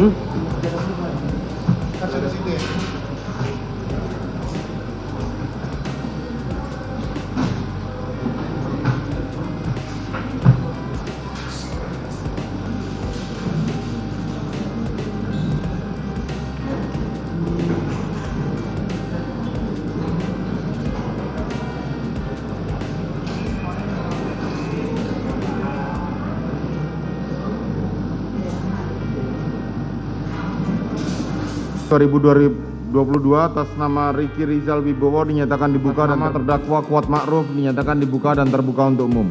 응? ...2022 atas nama Riki Rizal Wibowo dinyatakan dibuka dan nama terdakwa Kuat Ma'ruf dinyatakan dibuka dan terbuka untuk umum.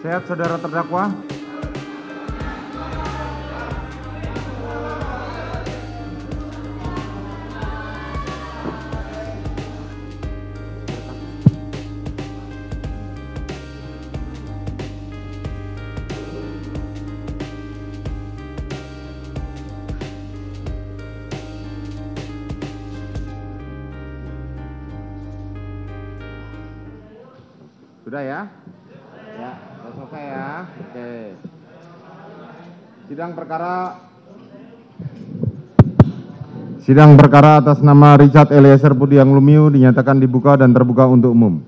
Sehat saudara terdakwa? Sudah ya? Ya, sudah selesai ya. Oke. Sidang perkara Sidang perkara atas nama Richard Eliezer Pudiang Lumiu dinyatakan dibuka dan terbuka untuk umum.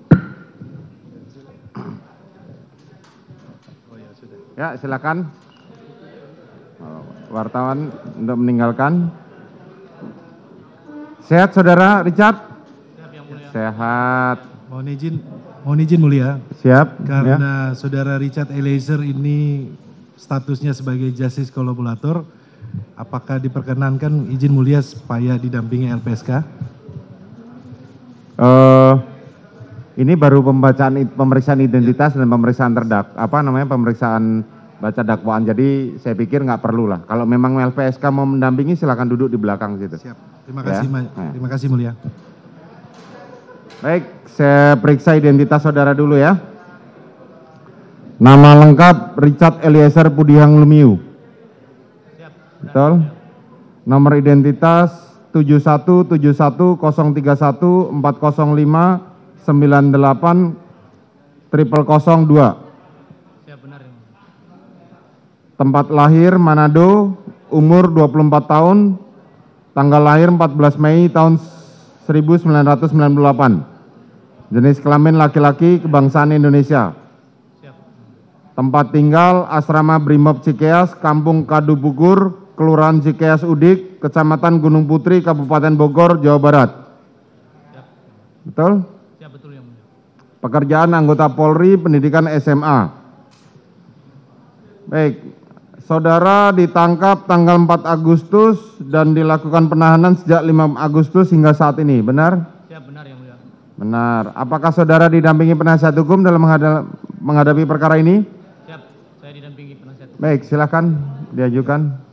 Ya, silakan. Wartawan untuk meninggalkan. Sehat saudara Richard? Sehat. Mohon izin, mohon izin mulia, Siap. ya. karena saudara Richard Eliezer ini statusnya sebagai justice kolaborator, apakah diperkenankan izin mulia supaya didampingi LPSK? Eh, ini baru pembacaan pemeriksaan identitas dan pemeriksaan terdak apa namanya pemeriksaan baca dakwaan. Jadi saya pikir nggak perlu lah. Kalau memang LPSK mau mendampingi silakan duduk di belakang situ. Siap. Terima Ya. kasih, Ma- Nah. terima kasih mulia. Baik, saya periksa identitas saudara dulu ya. Nama lengkap Richard Eliezer Pudihang Lumiu. Betul? Nomor identitas 7171031 triple 02. Tempat lahir Manado, umur 24 tahun, tanggal lahir 14 Mei tahun 1998. Jenis kelamin laki-laki, kebangsaan Indonesia. Tempat tinggal Asrama Brimob Cikeas, Kampung Kadu Bukur, Kelurahan Cikeas Udik, Kecamatan Gunung Putri, Kabupaten Bogor, Jawa Barat. Betul? Ya betul yang mulia. Pekerjaan anggota Polri, pendidikan SMA. Baik, saudara ditangkap tanggal 4 Agustus dan dilakukan penahanan sejak 5 Agustus hingga saat ini, benar? Ya benar yang mulia. Benar. Apakah saudara didampingi penasihat hukum dalam menghada- menghadapi perkara ini? Siap, saya didampingi penasihat. Baik, silakan diajukan.